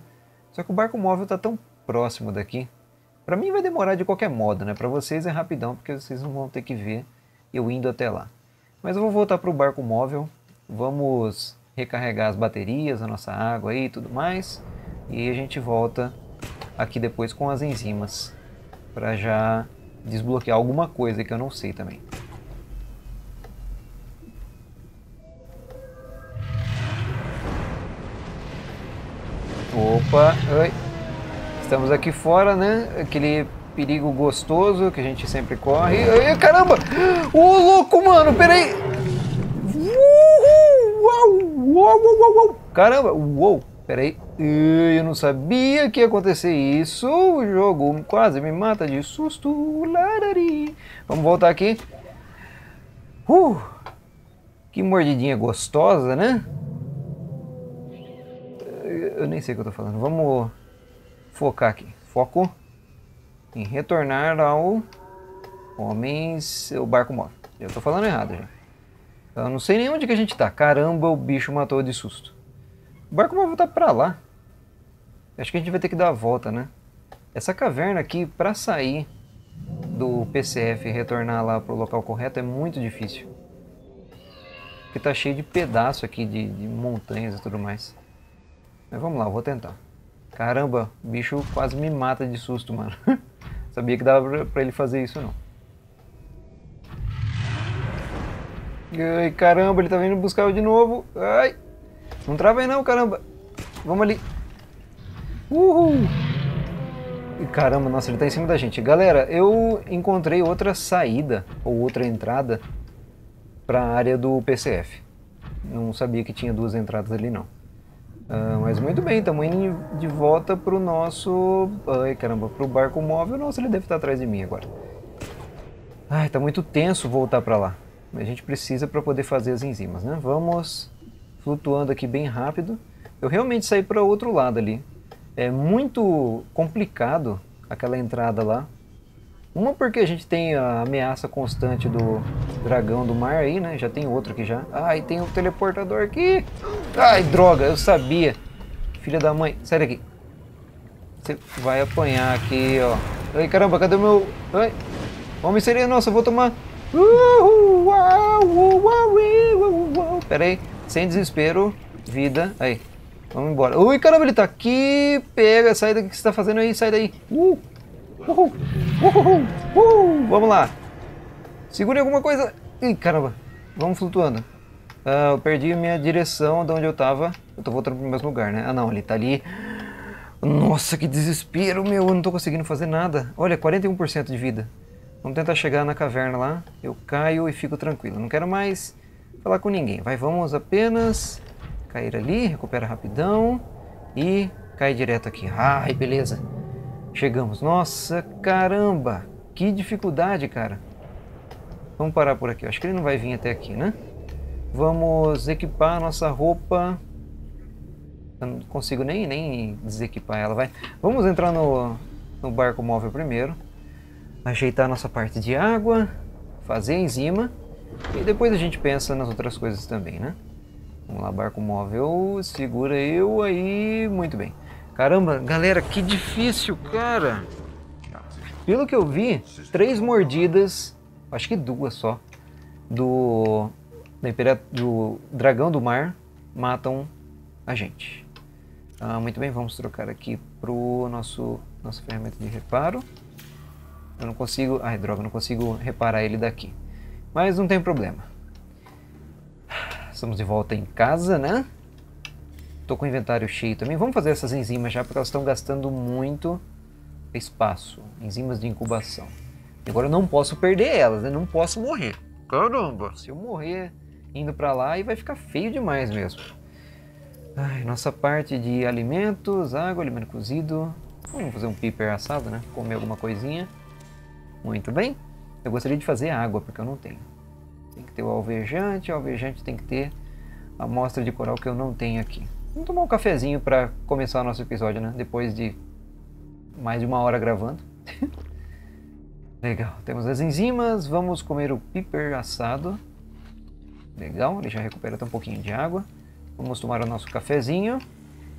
Speaker 1: Só que o barco móvel está tão próximo daqui. Para mim vai demorar de qualquer modo, né? Para vocês é rapidão, porque vocês não vão ter que ver eu indo até lá. Mas eu vou voltar para o barco móvel. Vamos recarregar as baterias, a nossa água aí e tudo mais. E a gente volta aqui depois com as enzimas. Para já desbloquear alguma coisa que eu não sei também. Opa, oi. Estamos aqui fora, né? Aquele perigo gostoso que a gente sempre corre. Ai, caramba! Ô, oh, louco, mano, peraí! Uau, uau, Caramba, uou, peraí. Eu não sabia que ia acontecer isso. O jogo quase me mata de susto. Larari. Vamos voltar aqui. Uh, que mordidinha gostosa, né? Eu nem sei o que eu tô falando. Vamos focar aqui. Foco em retornar ao Homens, o barco móvel. Eu tô falando errado, gente. Eu não sei nem onde que a gente tá. Caramba, o bicho matou de susto. O barco móvel tá pra lá. Acho que a gente vai ter que dar a volta, né? Essa caverna aqui, pra sair do PCF e retornar lá pro local correto é muito difícil. Porque tá cheio de pedaço aqui, de, de montanhas e tudo mais. Mas vamos lá, eu vou tentar. Caramba, o bicho quase me mata de susto, mano. Sabia que dava pra ele fazer isso, não. Ai, caramba, ele tá vindo buscar eu de novo. Ai. Não trava aí não, caramba. Vamos ali. Uhul. Caramba, nossa, ele tá em cima da gente. Galera, eu encontrei outra saída, ou outra entrada, para a área do PCF. Não sabia que tinha duas entradas ali, não. Uh, mas muito bem, estamos indo de volta pro nosso... Ai, caramba, pro barco móvel. Nossa, ele deve estar atrás de mim agora. Ai, tá muito tenso voltar para lá. A gente precisa para poder fazer as enzimas, né? Vamos flutuando aqui bem rápido. Eu realmente saí para outro lado ali. É muito complicado aquela entrada lá. Uma porque a gente tem a ameaça constante do dragão do mar aí, né? Já tem outro aqui já. Ai, tem um teleportador aqui. Ai, droga, eu sabia. Filha da mãe, sai daqui. Você vai apanhar aqui, ó. Ai, caramba, cadê o meu... Ai, homem seria... Nossa, eu vou tomar... Pera aí, sem desespero, vida. Aí, vamos embora. Ui, caramba, ele tá aqui. Pega, sai daqui que você tá fazendo aí, sai daí. Uh. Uhul. Uhul. Uhul. Vamos lá. Segure alguma coisa. Ih, caramba. Vamos flutuando. Ah, eu perdi minha direção de onde eu estava. Eu tô voltando pro mesmo lugar, né? Ah, não. Ele tá ali. Nossa, que desespero, meu. Eu não tô conseguindo fazer nada. Olha, 41% de vida. Vamos tentar chegar na caverna lá. Eu caio e fico tranquilo. Não quero mais falar com ninguém. Vai, vamos apenas cair ali. Recupera rapidão. E cai direto aqui. Ai, beleza. Chegamos. Nossa, caramba! Que dificuldade, cara. Vamos parar por aqui. Acho que ele não vai vir até aqui, né? Vamos equipar nossa roupa. Eu não consigo nem, nem desequipar ela, vai. Vamos entrar no, no barco móvel primeiro. Ajeitar nossa parte de água. Fazer a enzima. E depois a gente pensa nas outras coisas também, né? Vamos lá, barco móvel. Segura eu aí. Muito bem. Caramba, galera, que difícil, cara. Pelo que eu vi, três mordidas, acho que duas só, do, do dragão do mar matam a gente. Ah, muito bem, vamos trocar aqui pro nosso nossa ferramenta de reparo. Eu não consigo... Ai, droga, não consigo reparar ele daqui. Mas não tem problema. Estamos de volta em casa, né? Tô com o inventário cheio também. Vamos fazer essas enzimas já, porque elas estão gastando muito espaço. Enzimas de incubação. Agora eu não posso perder elas, né? Não posso morrer. Caramba! Se eu morrer indo para lá, aí vai ficar feio demais mesmo. Ai, nossa parte de alimentos, água, alimento cozido. Vamos fazer um piper assado, né? Comer alguma coisinha. Muito bem. Eu gostaria de fazer água, porque eu não tenho. Tem que ter o alvejante, o alvejante tem que ter a amostra de coral que eu não tenho aqui. Vamos tomar um cafezinho para começar o nosso episódio, né? Depois de mais de uma hora gravando. Legal, temos as enzimas, vamos comer o piper assado. Legal, ele já recupera até um pouquinho de água. Vamos tomar o nosso cafezinho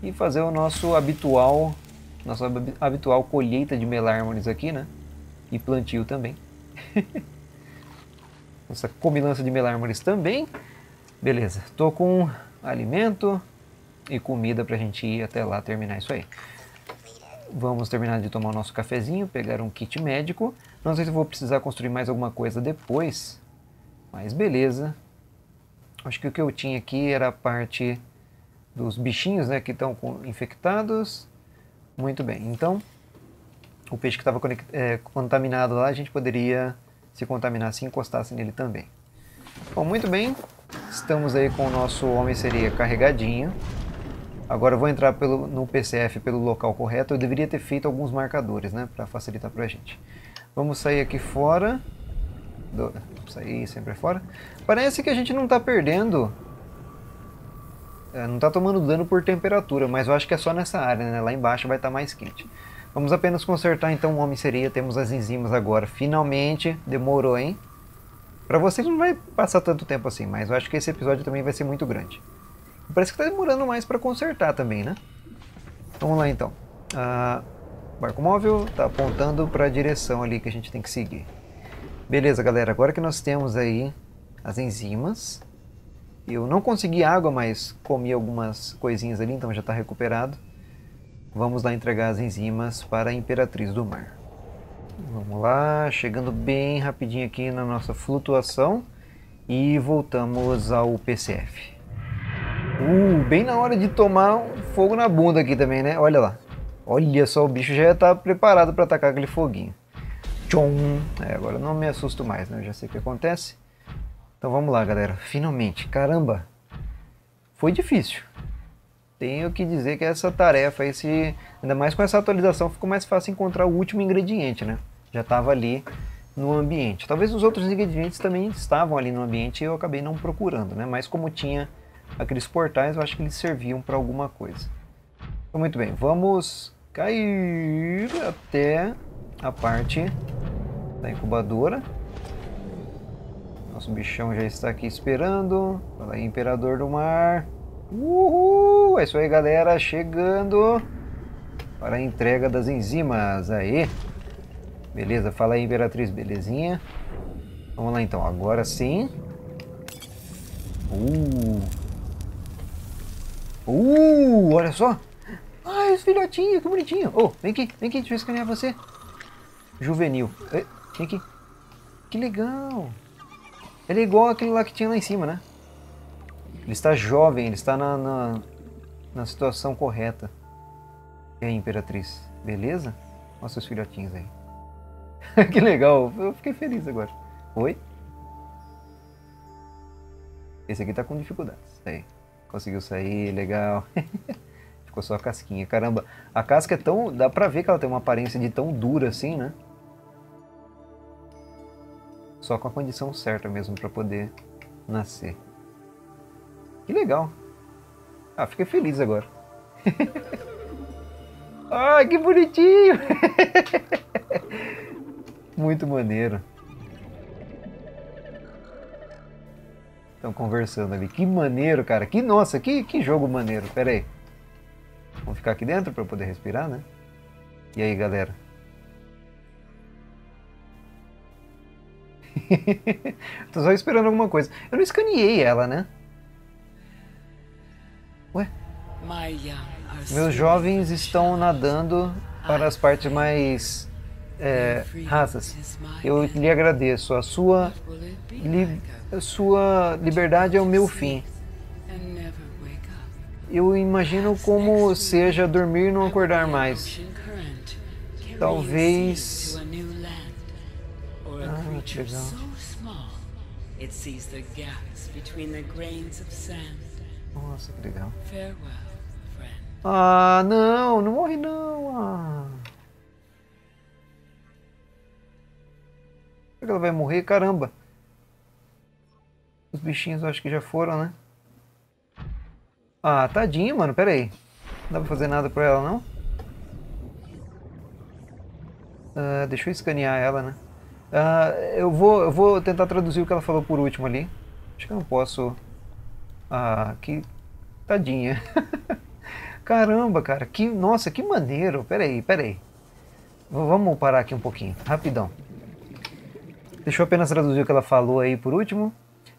Speaker 1: e fazer o nosso habitual, nossa habitual colheita de melármores aqui, né? E plantio também. Nossa comilança de melármores também. Beleza, tô com alimento, e comida para a gente ir até lá terminar isso aí. Vamos terminar de tomar o nosso cafezinho, pegar um kit médico. Não sei se vou precisar construir mais alguma coisa depois, mas beleza. Acho que o que eu tinha aqui era a parte dos bichinhos né, que estão infectados. Muito bem, então o peixe que estava é, contaminado lá, a gente poderia se contaminar se encostasse nele também. Bom, muito bem, estamos aí com o nosso homem-seria carregadinho. Agora eu vou entrar pelo, no PCF pelo local correto. Eu deveria ter feito alguns marcadores, né? Para facilitar para a gente. Vamos sair aqui fora. Do, sair sempre fora. Parece que a gente não está perdendo... É, não está tomando dano por temperatura, mas eu acho que é só nessa área, né? Lá embaixo vai estar tá mais quente. Vamos apenas consertar então o homem seria. Temos as enzimas agora. Finalmente. Demorou, hein? Para vocês não vai passar tanto tempo assim, mas eu acho que esse episódio também vai ser muito grande. Parece que está demorando mais para consertar também, né? Vamos lá então. Ah, barco móvel está apontando para a direção ali que a gente tem que seguir. Beleza, galera. Agora que nós temos aí as enzimas. Eu não consegui água, mas comi algumas coisinhas ali, então já está recuperado. Vamos lá entregar as enzimas para a Imperatriz do Mar. Vamos lá, chegando bem rapidinho aqui na nossa flutuação e voltamos ao PCF. Uh, bem na hora de tomar um fogo na bunda aqui também, né? Olha lá. Olha só, o bicho já está preparado para atacar aquele foguinho. Tchom! É, agora não me assusto mais, né? Eu já sei o que acontece. Então vamos lá, galera. Finalmente. Caramba! Foi difícil. Tenho que dizer que essa tarefa, esse, ainda mais com essa atualização, ficou mais fácil encontrar o último ingrediente, né? Já estava ali no ambiente. Talvez os outros ingredientes também estavam ali no ambiente e eu acabei não procurando, né? Mas como tinha aqueles portais, eu acho que eles serviam para alguma coisa. Então, muito bem, vamos cair até a parte da incubadora. Nosso bichão já está aqui esperando. Fala aí, Imperador do Mar. Uhul! É isso aí, galera. Chegando para a entrega das enzimas. Aí. Beleza, fala aí, Imperatriz. Belezinha. Vamos lá, então. Agora sim. Uh! Uh! Olha só! Ai, os filhotinhos, que bonitinho. Oh, vem aqui, vem aqui, deixa eu escanear você. Juvenil. Vem aqui. Que legal. Ele é igual aquele lá que tinha lá em cima, né? Ele está jovem, ele está na, na, na situação correta. E aí, Imperatriz? Beleza? Olha seus filhotinhos aí. que legal, eu fiquei feliz agora. Oi? Esse aqui tá com dificuldades. Aí, conseguiu sair, legal. Ficou só a casquinha. Caramba, a casca é tão. dá pra ver que ela tem uma aparência de tão dura assim, né? Só com a condição certa mesmo para poder nascer. Que legal. Ah, fiquei feliz agora. Ai, que bonitinho! Muito maneiro. Estão conversando ali. Que maneiro, cara. Que nossa, que, que jogo maneiro. Pera aí. Vamos ficar aqui dentro para poder respirar, né? E aí, galera? Tô só esperando alguma coisa. Eu não escaneei ela, né? Ué? Meus jovens estão nadando para as partes mais é, rasas. Eu lhe agradeço. A sua, li, a sua liberdade é o meu fim. Eu imagino como seja dormir e não acordar mais. Talvez. Ah, que legal. Nossa, que legal. Ah, não, não morre não. Ah. Que ela vai morrer? Caramba. Os bichinhos eu acho que já foram, né? Ah, tadinha, mano. Pera aí. Não dá pra fazer nada por ela, não? Uh, deixa eu escanear ela, né? Uh, eu, vou, eu vou tentar traduzir o que ela falou por último ali. Acho que eu não posso... Ah, que tadinha. Caramba, cara, que nossa, que maneiro. Peraí, peraí. Vamos parar aqui um pouquinho, rapidão. Deixa eu apenas traduzir o que ela falou aí por último.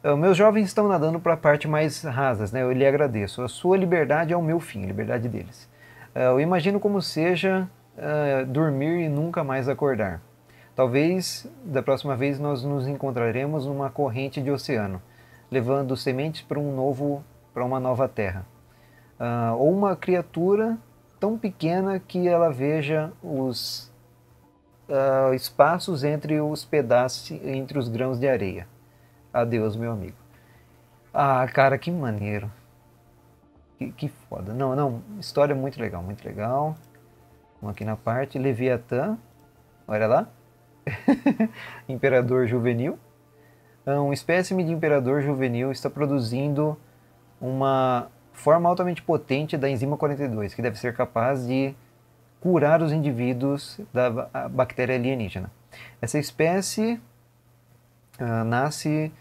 Speaker 1: Uh, meus jovens estão nadando para a parte mais rasas, né? Eu lhe agradeço. A sua liberdade é o meu fim, a liberdade deles. Uh, eu imagino como seja uh, dormir e nunca mais acordar. Talvez da próxima vez nós nos encontraremos numa corrente de oceano levando sementes para um novo, para uma nova terra. Uh, ou uma criatura tão pequena que ela veja os uh, espaços entre os pedaços, entre os grãos de areia. Adeus, meu amigo. Ah, cara, que maneiro. Que, que foda. Não, não, história muito legal, muito legal. Vamos aqui na parte Leviatã. Olha lá. Imperador juvenil um espécime de imperador juvenil está produzindo uma forma altamente potente da enzima 42, que deve ser capaz de curar os indivíduos da bactéria alienígena. Essa espécie uh, nasce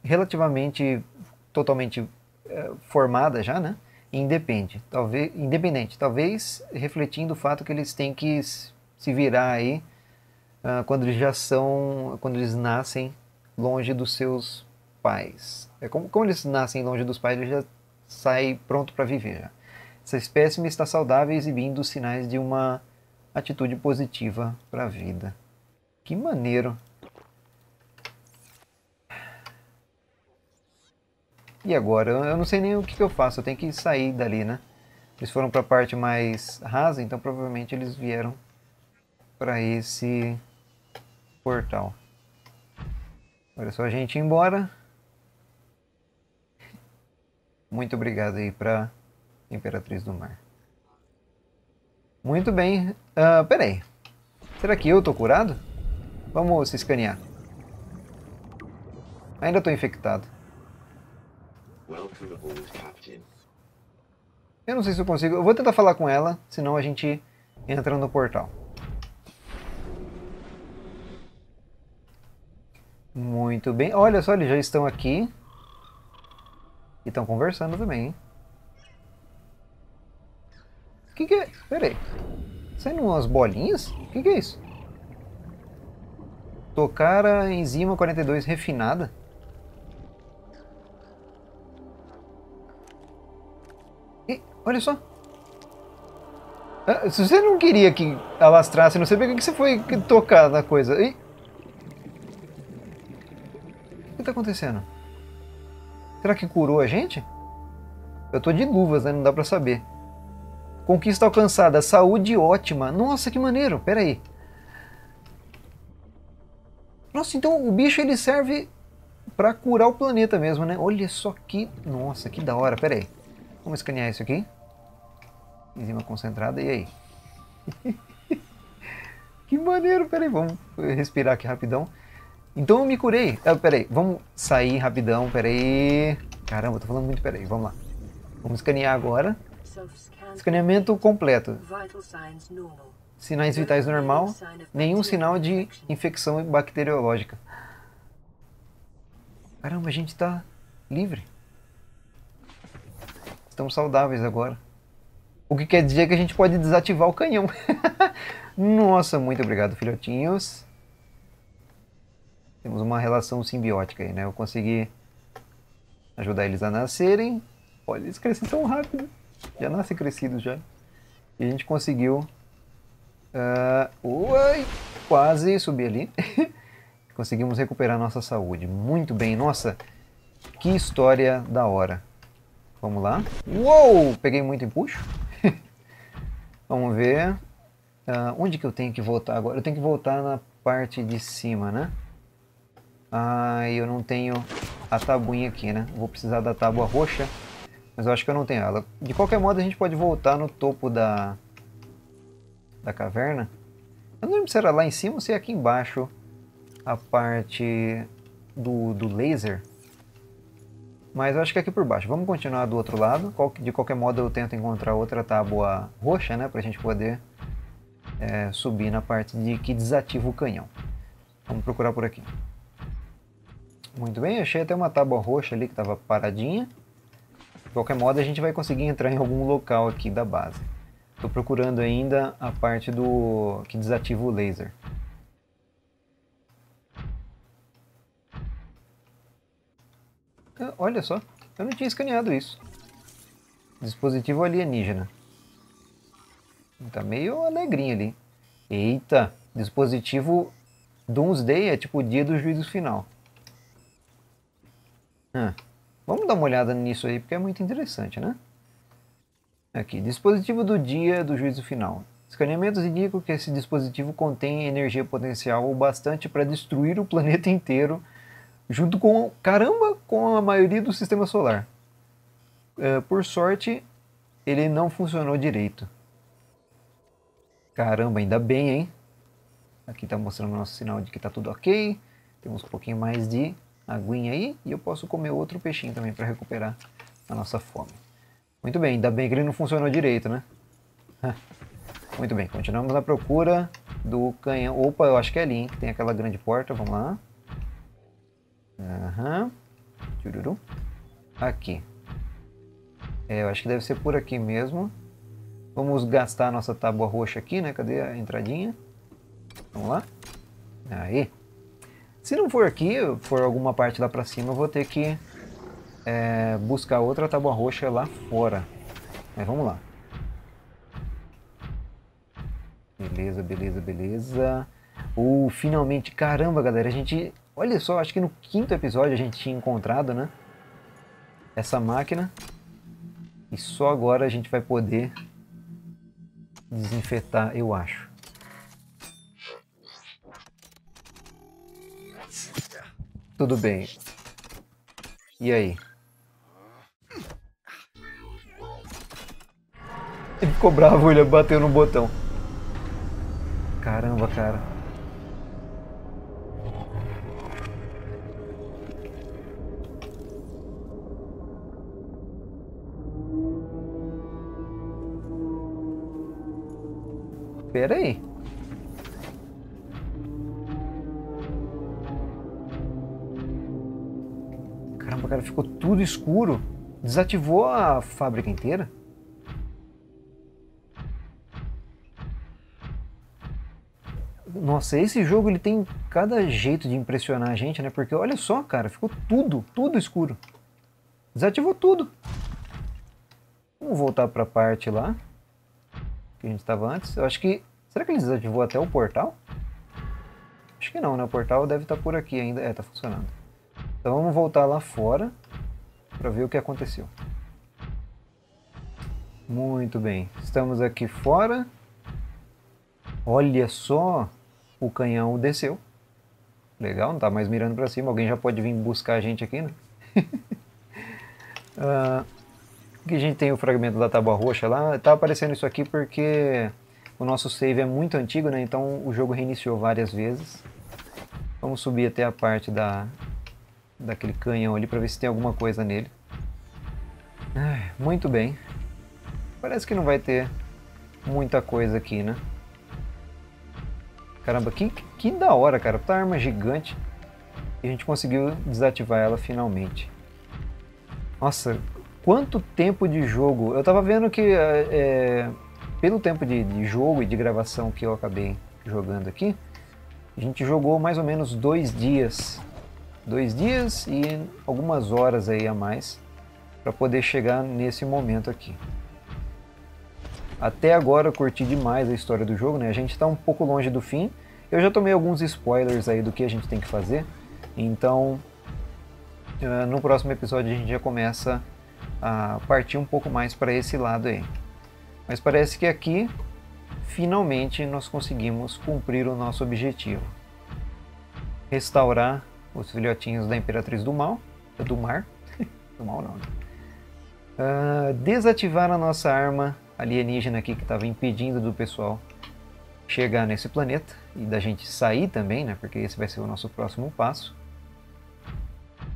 Speaker 1: relativamente totalmente uh, formada já, né? Independe, talvez, independente, talvez refletindo o fato que eles têm que se virar aí uh, quando eles já são, quando eles nascem longe dos seus pais. É como, como eles nascem longe dos pais, eles já saem pronto para viver. Já. Essa espécime está saudável exibindo sinais de uma atitude positiva para a vida. Que maneiro! E agora? Eu não sei nem o que, eu faço, eu tenho que sair dali, né? Eles foram para a parte mais rasa, então provavelmente eles vieram para esse portal. Olha só a gente ir embora. Muito obrigado aí para Imperatriz do Mar. Muito bem. Uh, peraí. Será que eu tô curado? Vamos se escanear. Ainda tô infectado. Eu não sei se eu consigo. Eu vou tentar falar com ela, senão a gente entra no portal. Muito bem. Olha só, eles já estão aqui. E estão conversando também, hein? O que, que é? Pera aí. Saindo umas bolinhas? O que, que é isso? Tocar a enzima 42 refinada. E, olha só. Ah, se você não queria que alastrasse, não sei por que você foi tocar na coisa. E... O que está acontecendo? Será que curou a gente? Eu tô de luvas, né? Não dá pra saber. Conquista alcançada. Saúde ótima. Nossa, que maneiro. Pera aí. Nossa, então o bicho ele serve para curar o planeta mesmo, né? Olha só que... Nossa, que da hora. Pera aí. Vamos escanear isso aqui. Enzima concentrada. E aí? que maneiro. Pera aí. Vamos respirar aqui rapidão. Então eu me curei. Ah, peraí, vamos sair rapidão, peraí. Caramba, tô falando muito, peraí, vamos lá. Vamos escanear agora. Escaneamento completo. Sinais vitais normal, nenhum sinal de infecção bacteriológica. Caramba, a gente tá livre. Estamos saudáveis agora. O que quer dizer que a gente pode desativar o canhão. Nossa, muito obrigado, filhotinhos. Temos uma relação simbiótica aí, né? Eu consegui ajudar eles a nascerem. Olha, eles crescem tão rápido. Já nascem crescidos já. E a gente conseguiu... Uh, quase subir ali. Conseguimos recuperar nossa saúde. Muito bem. Nossa, que história da hora. Vamos lá. Uou! Peguei muito empuxo. Vamos ver. Uh, onde que eu tenho que voltar agora? Eu tenho que voltar na parte de cima, né? Ah, eu não tenho a tabuinha aqui, né? Vou precisar da tábua roxa, mas eu acho que eu não tenho ela. De qualquer modo, a gente pode voltar no topo da, da caverna. Eu não lembro se era lá em cima ou se é aqui embaixo a parte do, do laser. Mas eu acho que é aqui por baixo. Vamos continuar do outro lado. De qualquer modo, eu tento encontrar outra tábua roxa, né? Pra gente poder é, subir na parte de que desativa o canhão. Vamos procurar por aqui. Muito bem, achei até uma tábua roxa ali que estava paradinha. De qualquer modo, a gente vai conseguir entrar em algum local aqui da base. Estou procurando ainda a parte do que desativa o laser. Ah, olha só, eu não tinha escaneado isso. Dispositivo alienígena. Tá meio alegrinho ali. Eita, dispositivo Doomsday é tipo o dia do juízo final. Ah, vamos dar uma olhada nisso aí, porque é muito interessante, né? Aqui, dispositivo do dia do juízo final. Escaneamentos indicam que esse dispositivo contém energia potencial o bastante para destruir o planeta inteiro, junto com, caramba, com a maioria do sistema solar. É, por sorte, ele não funcionou direito. Caramba, ainda bem, hein? Aqui está mostrando o nosso sinal de que está tudo ok. Temos um pouquinho mais de aguinha aí e eu posso comer outro peixinho também para recuperar a nossa fome. Muito bem, ainda bem que ele não funcionou direito, né? Muito bem, continuamos na procura do canhão. Opa, eu acho que é ali, hein, que tem aquela grande porta. Vamos lá. Aham. Uhum. Aqui. É, eu acho que deve ser por aqui mesmo. Vamos gastar a nossa tábua roxa aqui, né? Cadê a entradinha? Vamos lá. Aí. Se não for aqui, for alguma parte lá pra cima, eu vou ter que é, buscar outra tábua roxa lá fora. Mas vamos lá. Beleza, beleza, beleza. Uh, finalmente, caramba, galera, a gente... Olha só, acho que no quinto episódio a gente tinha encontrado, né? essa máquina e só agora a gente vai poder desinfetar, eu acho. Tudo bem. E aí? Ele ficou bravo, ele bateu no botão. Caramba, cara. Pera aí. Ficou tudo escuro. Desativou a fábrica inteira? Nossa, esse jogo ele tem cada jeito de impressionar a gente, né? Porque olha só, cara, ficou tudo, tudo escuro. Desativou tudo. Vamos voltar para a parte lá que a gente estava antes. Eu acho que... Será que ele desativou até o portal? Acho que não, né? O portal deve estar tá por aqui ainda. É, tá funcionando. Então vamos voltar lá fora para ver o que aconteceu. Muito bem. Estamos aqui fora. Olha só o canhão desceu. Legal, não tá mais mirando para cima. Alguém já pode vir buscar a gente aqui, né? uh, aqui a gente tem o fragmento da tábua roxa lá. Tá aparecendo isso aqui porque o nosso save é muito antigo, né? Então o jogo reiniciou várias vezes. Vamos subir até a parte da, daquele canhão ali para ver se tem alguma coisa nele. Ah, muito bem. Parece que não vai ter muita coisa aqui, né? Caramba, que, que da hora, cara. Tá arma gigante. E a gente conseguiu desativar ela finalmente. Nossa, quanto tempo de jogo. Eu tava vendo que é, é, pelo tempo de, de, jogo e de gravação que eu acabei jogando aqui, a gente jogou mais ou menos dois dias. Dois dias e algumas horas aí a mais para poder chegar nesse momento aqui. Até agora eu curti demais a história do jogo, né? A gente está um pouco longe do fim. Eu já tomei alguns spoilers aí do que a gente tem que fazer. Então, uh, no próximo episódio a gente já começa a partir um pouco mais para esse lado aí. Mas parece que aqui, finalmente, nós conseguimos cumprir o nosso objetivo. Restaurar os filhotinhos da Imperatriz do Mal, do Mar, do Mal não, né? Uh, desativar a nossa arma alienígena aqui que estava impedindo do pessoal chegar nesse planeta e da gente sair também, né? Porque esse vai ser o nosso próximo passo.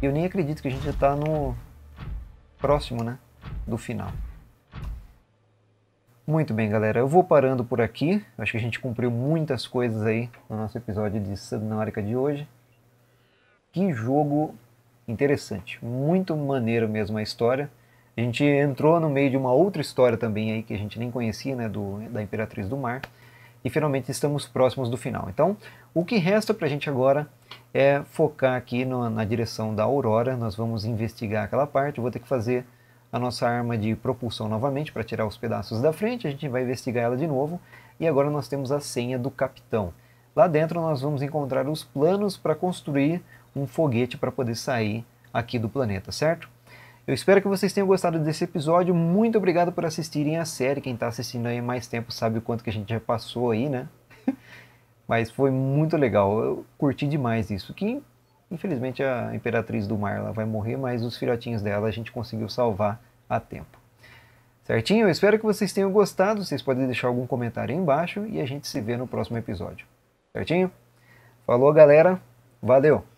Speaker 1: Eu nem acredito que a gente já está no próximo, né? Do final. Muito bem, galera. Eu vou parando por aqui. Acho que a gente cumpriu muitas coisas aí no nosso episódio de Subnautica de hoje. Que jogo interessante. Muito maneiro mesmo a história. A gente entrou no meio de uma outra história também aí que a gente nem conhecia, né, do, da Imperatriz do Mar. E finalmente estamos próximos do final. Então, o que resta para a gente agora é focar aqui no, na direção da Aurora. Nós vamos investigar aquela parte. Vou ter que fazer a nossa arma de propulsão novamente para tirar os pedaços da frente. A gente vai investigar ela de novo. E agora nós temos a senha do capitão. Lá dentro nós vamos encontrar os planos para construir um foguete para poder sair aqui do planeta, certo? Eu espero que vocês tenham gostado desse episódio. Muito obrigado por assistirem a série. Quem está assistindo aí mais tempo sabe o quanto que a gente já passou aí, né? Mas foi muito legal. Eu curti demais isso. Que infelizmente a Imperatriz do Mar ela vai morrer, mas os filhotinhos dela a gente conseguiu salvar a tempo. Certinho? Eu espero que vocês tenham gostado. Vocês podem deixar algum comentário aí embaixo e a gente se vê no próximo episódio. Certinho? Falou, galera. Valeu!